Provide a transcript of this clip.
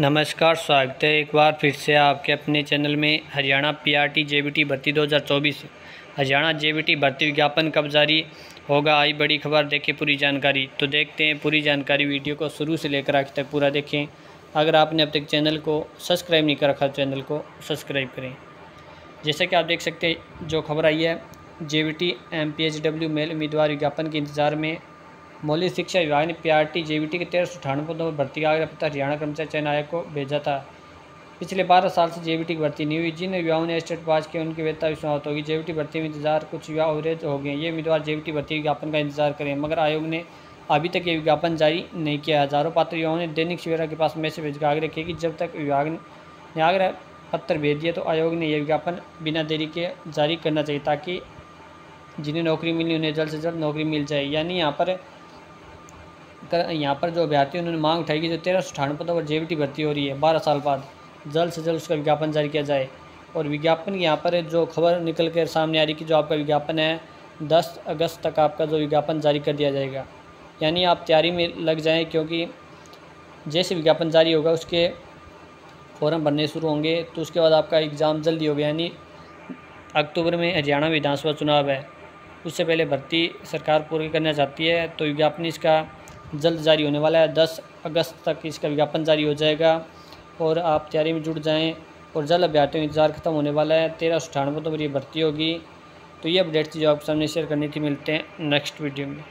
नमस्कार, स्वागत है एक बार फिर से आपके अपने चैनल में हरियाणा पीआरटी जेबीटी भर्ती 2024 हरियाणा जेबीटी भर्ती विज्ञापन कब जारी होगा, आई बड़ी खबर देखें पूरी जानकारी। तो देखते हैं पूरी जानकारी, वीडियो को शुरू से लेकर आखिर तक पूरा देखें। अगर आपने अब तक चैनल को सब्सक्राइब नहीं कर रखा चैनल को सब्सक्राइब करें। जैसे कि आप देख सकते हैं, जो खबर आई है जे बी टी मेल उम्मीदवार विज्ञापन के इंतज़ार में मौलिक शिक्षा विभाग ने पीआरटी जेबीटी के तेरह सौ अठानवे पदों पर भर्ती का पता हरियाणा कर्मचारी चयन आयोग को भेजा था। पिछले बारह साल से जेबीटी की भर्ती नहीं हुई। जिन युवाओं ने स्टेट पास किया, उनकी वेता भी समाप्त होगी जेबीटी भर्ती में इंतज़ार, कुछ युवा अवरेज हो गए। ये उम्मीदवार जेबीटी भर्ती विज्ञापन का इंतज़ार करें, मगर आयोग ने अभी तक ये विज्ञापन जारी नहीं किया हज़ारों पात्र युवाओं ने दैनिक सवेरा के पास मैसेज भेजकर आग्रह किया कि जब तक विभाग ने आग्रह पत्र भेज दिया तो आयोग ने यह विज्ञापन बिना देरी के जारी करना चाहिए, ताकि जिन्हें नौकरी मिली उन्हें जल्द से जल्द नौकरी मिल जाए। यानी यहाँ पर कर, यहाँ पर जो अभ्यर्थी उन्होंने मांग उठाई कि जो तेरह सौ अठानवे पदों पर जे भर्ती हो रही है, बारह साल बाद, जल्द से जल्द उसका विज्ञापन जारी किया जाए। और विज्ञापन यहाँ पर जो खबर निकल कर सामने आ रही कि जो आपका विज्ञापन है, दस अगस्त तक आपका जो विज्ञापन जारी कर दिया जाएगा। यानी आप तैयारी में लग जाएँ, क्योंकि जैसे विज्ञापन जारी होगा, उसके फॉर्म भरने शुरू होंगे तो उसके बाद आपका एग्ज़ाम जल्दी होगा। यानी अक्टूबर में हरियाणा विधानसभा चुनाव है, उससे पहले भर्ती सरकार पूरी करना चाहती है तो विज्ञापन इसका जल्द जारी होने वाला है। दस अगस्त तक इसका विज्ञापन जारी हो जाएगा और आप तैयारी में जुट जाएँ और जल्द अभ्यार्थियों इंतज़ार खत्म होने वाला है। तेरह सौ अठानवे तो मेरी भर्ती होगी। तो ये अपडेट जो आपके सामने शेयर करनी थी, मिलते हैं नेक्स्ट वीडियो में।